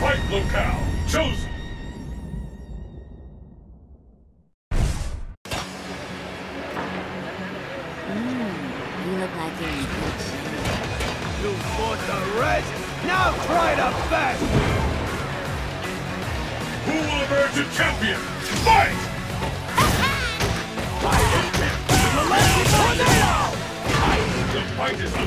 Fight locale chosen. Mm, you look like you're in good shape. You fought the rest, now try the best! Who will emerge a champion? Fight! Galactic Tornado! The fight is underway.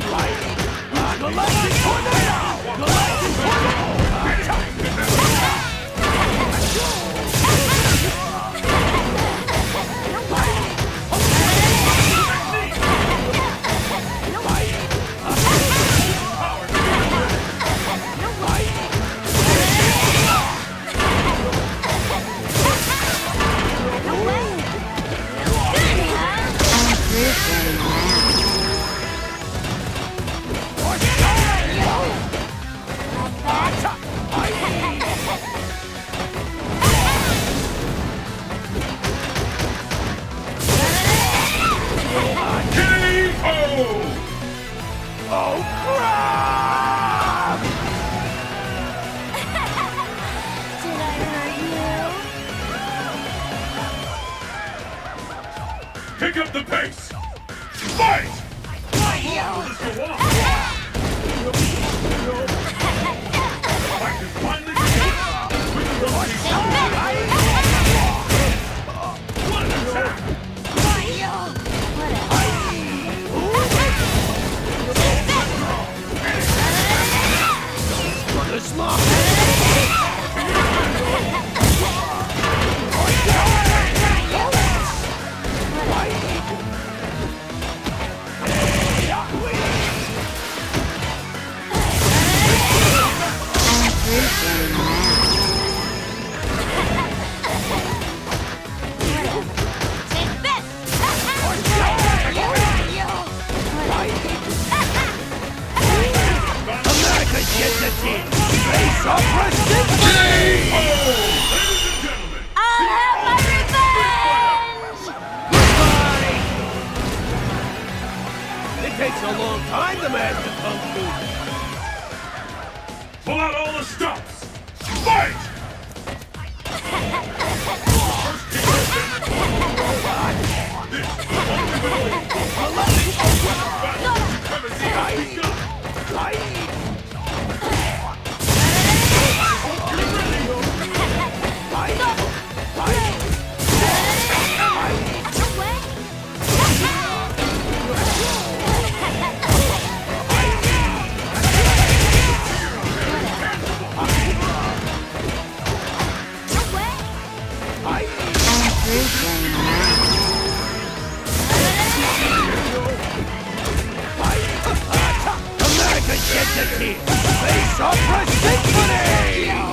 Pick up the pace! Fight! Let's Face off resistance! I'll have my revenge! Goodbye! It takes a long time to master Kung Fu. pull out all the stops! Fight! I'm Space Opera Symphony!